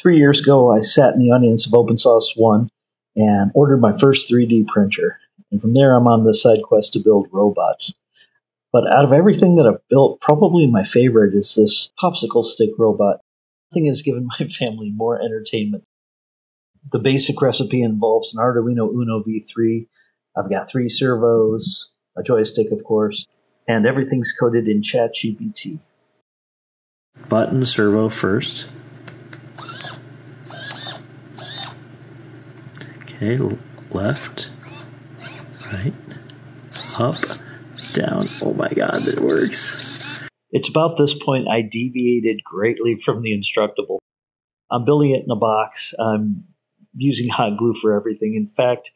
Three years ago, I sat in the audience of Open Sauce 1 and ordered my first 3D printer. And from there, I'm on the side quest to build robots. But out of everything that I've built, probably my favorite is this popsicle stick robot. Nothing has given my family more entertainment. The basic recipe involves an Arduino Uno V3. I've got three servos, a joystick, of course, and everything's coded in ChatGPT. Button servo first. Okay, left, right, up, down. Oh my god, it works. It's about this point I deviated greatly from the Instructable. I'm building it in a box. I'm using hot glue for everything. In fact,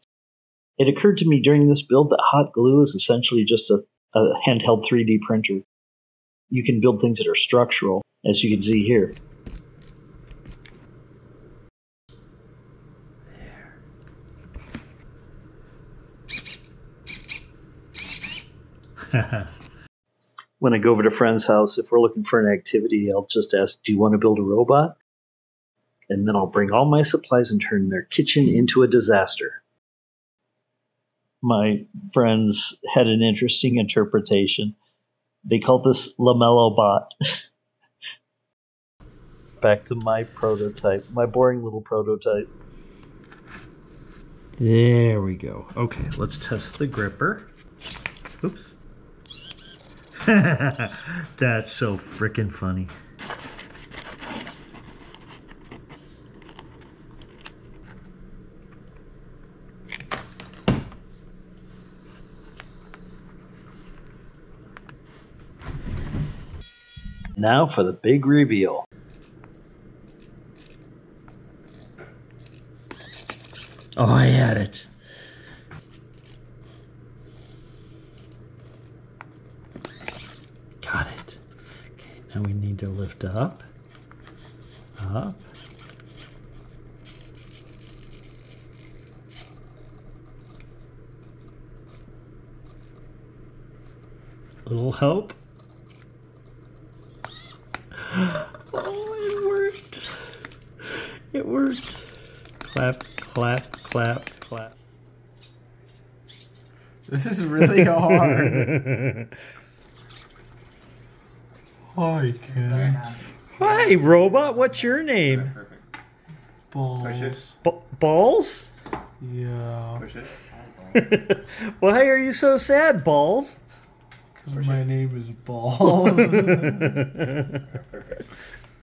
it occurred to me during this build that hot glue is essentially just a, a handheld 3D printer. You can build things that are structural, as you can see here. when I go over to a friend's house, if we're looking for an activity, I'll just ask, Do you want to build a robot? And then I'll bring all my supplies and turn their kitchen into a disaster. My friends had an interesting interpretation. They called this Lamello Bot. Back to my prototype, my boring little prototype. There we go. Okay, let's test the gripper. Oops. That's so freaking funny. Now for the big reveal. Oh, I had it. Got it. Okay, now we need to lift up. Up. Little help. Oh, it worked. It worked. Clap, clap, clap, clap. This is really hard. Hi, Ken. Hi, robot. What's your name? Balls. B- balls? Yeah. Push it. Why are you so sad, balls? Because my name is Balls. Perfect.